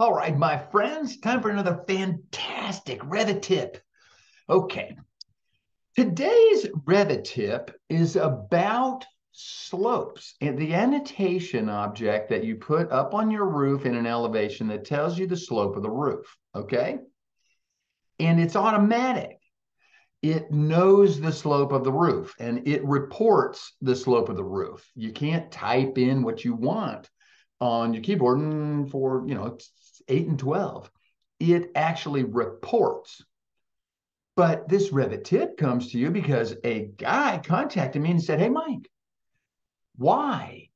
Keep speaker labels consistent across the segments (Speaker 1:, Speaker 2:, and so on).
Speaker 1: All right, my friends, time for another fantastic Revit tip. Okay, today's Revit tip is about slopes and the annotation object that you put up on your roof in an elevation that tells you the slope of the roof, okay? And it's automatic. It knows the slope of the roof and it reports the slope of the roof. You can't type in what you want on your keyboard and for, you know, 8 and 12, it actually reports. But this Revit tip comes to you because a guy contacted me and said, Hey, Mike, why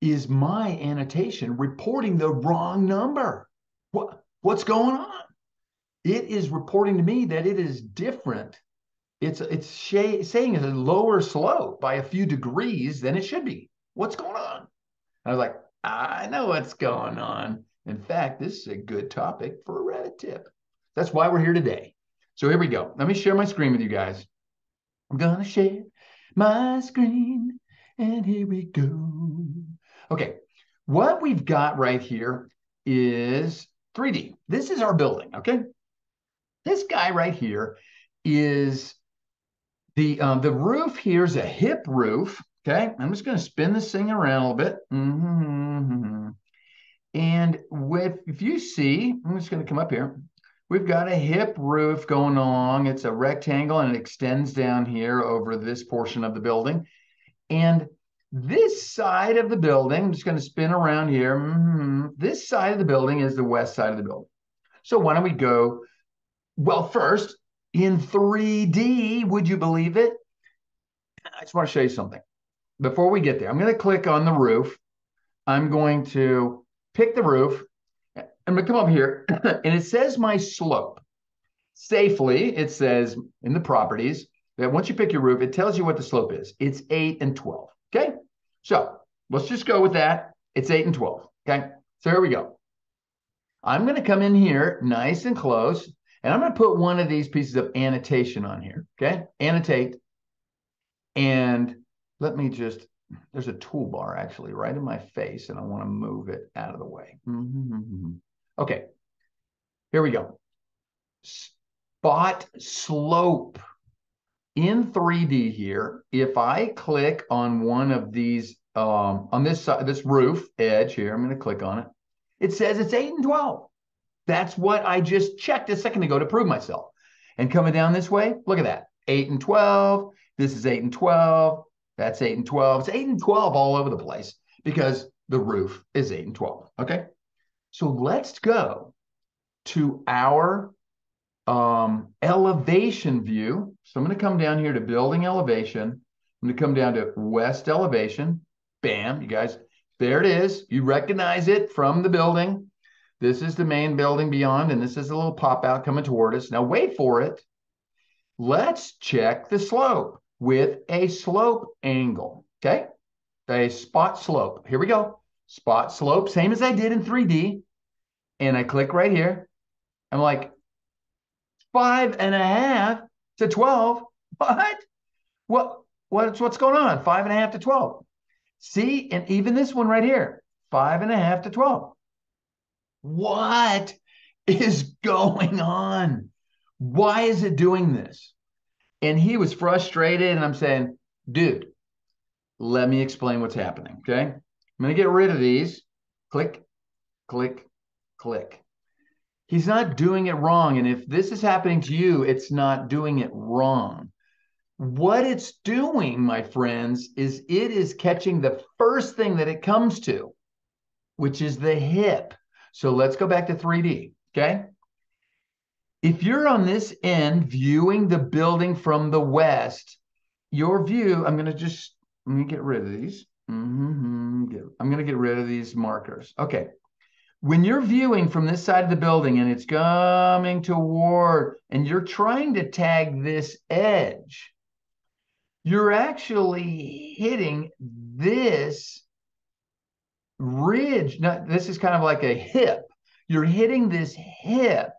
Speaker 1: is my annotation reporting the wrong number? What, what's going on? It is reporting to me that it is different. It's, it's saying it's a lower slope by a few degrees than it should be. What's going on? I was like, I know what's going on. In fact, this is a good topic for a Revit tip. That's why we're here today. So here we go. Let me share my screen with you guys. I'm gonna share my screen, and here we go. Okay, what we've got right here is 3D. This is our building, okay? This guy right here is the um, the roof here is a hip roof. Okay, I'm just going to spin this thing around a little bit. Mm-hmm. And with, if you see, I'm just going to come up here. We've got a hip roof going along. It's a rectangle and it extends down here over this portion of the building. And this side of the building, I'm just going to spin around here. Mm-hmm, this side of the building is the west side of the building. So why don't we go? Well, first, in 3D, would you believe it? I just want to show you something. Before we get there, I'm going to click on the roof. I'm going to pick the roof. I'm going to come up here and it says my slope. Safely, it says in the properties that once you pick your roof, it tells you what the slope is. It's 8 and 12. Okay. So let's just go with that. It's 8 and 12. Okay. So here we go. I'm going to come in here nice and close, and I'm going to put one of these pieces of annotation on here. Okay. Annotate. And let me just there's a toolbar actually right in my face, and I want to move it out of the way. Mm-hmm. Okay, here we go. Spot slope in 3D here. If I click on one of these um, on this side, this roof edge here, I'm going to click on it. It says it's 8 and 12. That's what I just checked a second ago to prove myself. And coming down this way, look at that. 8 and 12. This is 8 and 12. That's 8 and 12. It's 8 and 12 all over the place because the roof is 8 and 12. Okay. So let's go to our um, elevation view. So I'm going to come down here to building elevation. I'm going to come down to west elevation. Bam, you guys, there it is. You recognize it from the building. This is the main building beyond, and this is a little pop out coming toward us. Now, wait for it. Let's check the slope with a slope angle, okay? A spot slope. Here we go. Spot slope, same as I did in 3D. And I click right here. I'm like, five and a half to 12. What? What? What's, what's going on? Five and a half to 12. See, and even this one right here, five and a half to 12. What is going on? Why is it doing this? And he was frustrated. And I'm saying, dude, let me explain what's happening. Okay. I'm going to get rid of these. Click, click, click. He's not doing it wrong. And if this is happening to you, it's not doing it wrong. What it's doing, my friends, is it is catching the first thing that it comes to, which is the hip. So let's go back to 3D. Okay if you're on this end viewing the building from the west, your view, I'm going to just, let me get rid of these. Mm-hmm, I'm going to get rid of these markers. Okay. When you're viewing from this side of the building and it's coming toward, and you're trying to tag this edge, you're actually hitting this ridge. Now, this is kind of like a hip. You're hitting this hip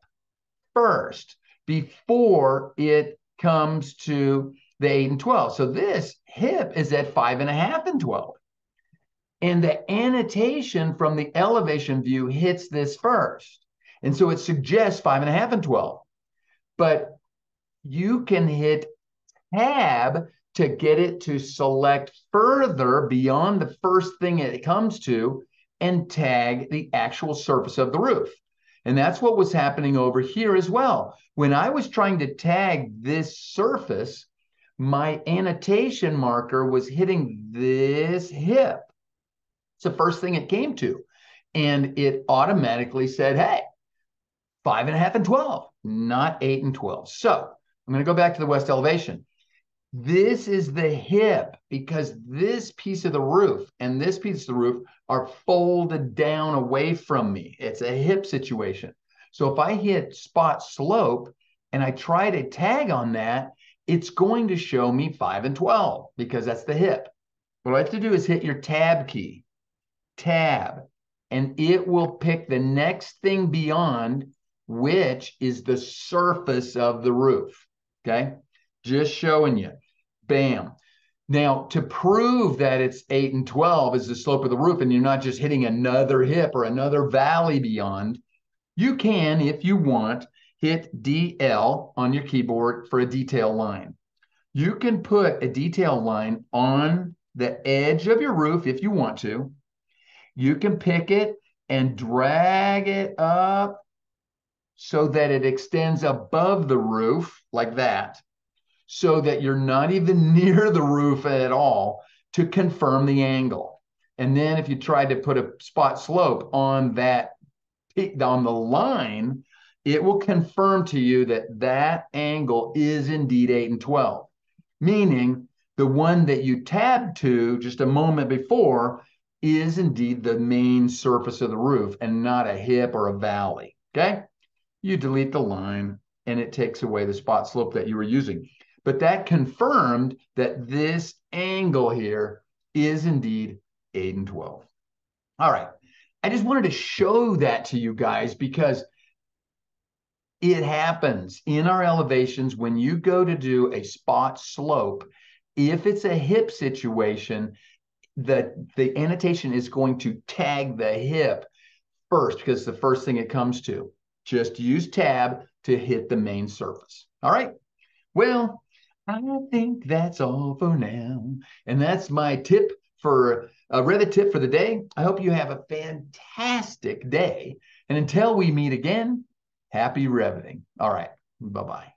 Speaker 1: first before it comes to the 8 and 12. So this hip is at five and a half and a half and 12. And the annotation from the elevation view hits this first. And so it suggests five and a half and 12. But you can hit tab to get it to select further beyond the first thing it comes to and tag the actual surface of the roof. And that's what was happening over here as well. When I was trying to tag this surface, my annotation marker was hitting this hip. It's the first thing it came to. And it automatically said, hey, five and a half and 12, not eight and 12. So I'm going to go back to the west elevation. This is the hip because this piece of the roof and this piece of the roof are folded down away from me. It's a hip situation. So if I hit spot slope and I try to tag on that, it's going to show me 5 and 12 because that's the hip. What I have to do is hit your tab key, tab, and it will pick the next thing beyond, which is the surface of the roof. Okay. Just showing you. Bam. Now, to prove that it's 8 and 12 is the slope of the roof, and you're not just hitting another hip or another valley beyond, you can, if you want, hit DL on your keyboard for a detail line. You can put a detail line on the edge of your roof if you want to. You can pick it and drag it up so that it extends above the roof like that so that you're not even near the roof at all to confirm the angle. And then if you try to put a spot slope on that on the line, it will confirm to you that that angle is indeed 8 and 12, meaning the one that you tabbed to just a moment before is indeed the main surface of the roof and not a hip or a valley. Okay. You delete the line and it takes away the spot slope that you were using. But that confirmed that this angle here is indeed 8 and 12. All right. I just wanted to show that to you guys because it happens in our elevations when you go to do a spot slope. If it's a hip situation, the, the annotation is going to tag the hip first because the first thing it comes to. Just use tab to hit the main surface. All right. Well, I think that's all for now. And that's my tip for a uh, Revit tip for the day. I hope you have a fantastic day. And until we meet again, happy Reviting. All right. Bye bye.